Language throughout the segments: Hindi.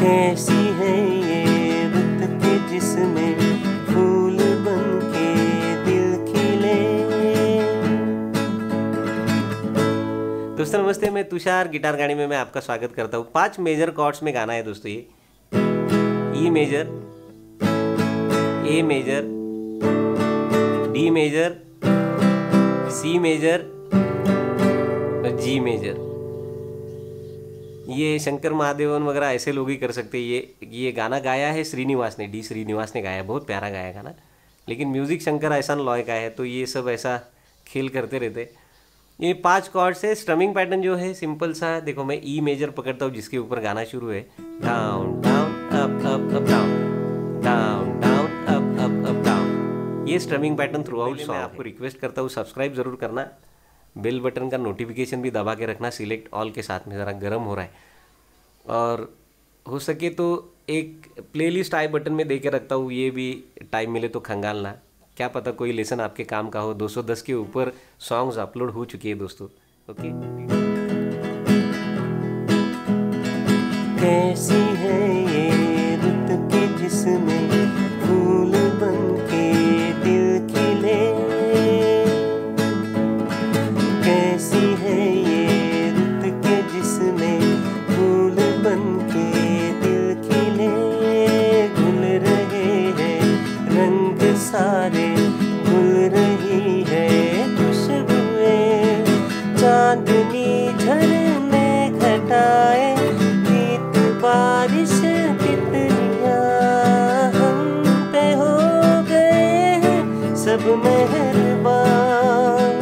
कैसी है ये जिसमें फूल बन के दिल खिले? दोस्तों, नमस्ते, मैं तुषार, गिटार गाने में मैं आपका स्वागत करता हूँ। पाँच मेजर कॉर्ड्स में गाना है दोस्तों ये। E major A major D major C major G major. ये शंकर महादेवन वगैरह ऐसे लोग ही कर सकते ये ये गाना गाया है श्रीनिवास ने डी श्रीनिवास ने गाया बहुत प्यारा गाया गाना। लेकिन म्यूज़िक शंकर ऐसा लॉय का है तो ये सब ऐसा खेल करते रहते। ये पाँच कॉर्ड से स्ट्रमिंग पैटर्न जो है सिंपल सा। देखो मैं ई मेजर पकड़ता हूँ जिसके ऊपर गाना शुरू है। Down down up up up down down down up up up down ये स्ट्रमिंग पैटर्न थ्रू आउट मैं आपको रिक्वेस्ट करता हूँ सब्सक्राइब ज़रूर करना। बेल बटन का नोटिफिकेशन भी दबा के रखना, सिलेक्ट ऑल के साथ में, ज़रा गर्म हो रहा है। और हो सके तो एक प्लेलिस्ट आई बटन में दे के रखता हूँ, ये भी टाइम मिले तो खंगालना। क्या पता कोई लेसन आपके काम का हो। 210 के ऊपर सॉन्ग्स अपलोड हो चुके हैं दोस्तों, ओके? कैसी है ये के जिसमें सब मेहरबान।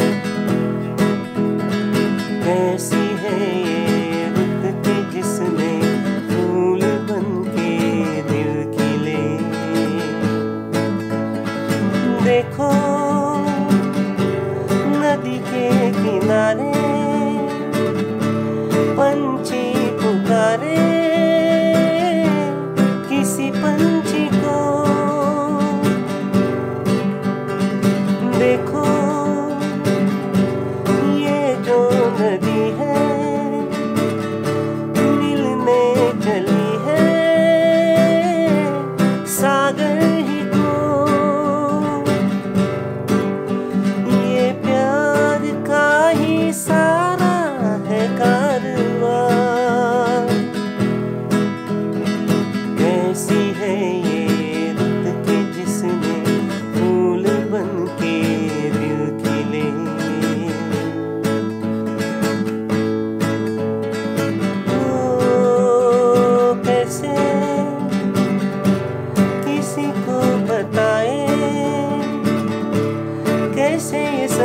कैसी है ये रुत के जिसने फूल बन के दिल खिले देखो, नदी के किनारे देखो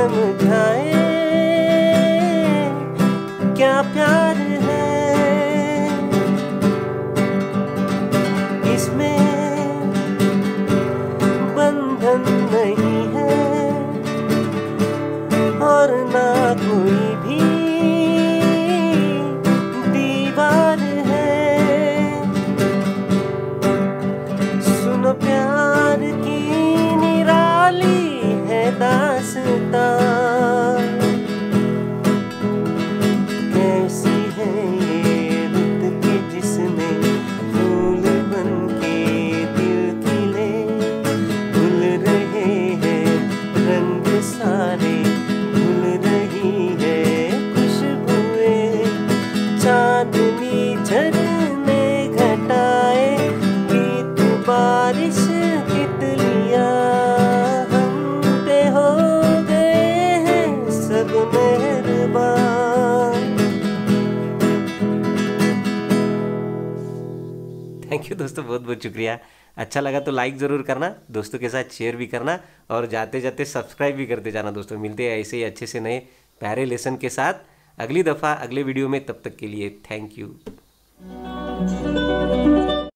कैसे झरने घटाए गीत बारिश तितलियाँ हम पे हो गए हैं सब मेहरबान। थैंक यू दोस्तों, बहुत बहुत शुक्रिया। अच्छा लगा तो लाइक ज़रूर करना, दोस्तों के साथ शेयर भी करना, और जाते जाते सब्सक्राइब भी करते जाना दोस्तों। मिलते हैं ऐसे ही अच्छे से नए, प्यारे लेसन के साथ। अगली दफ़ा, अगले वीडियो में तब तक के लिए थैंक यू thank you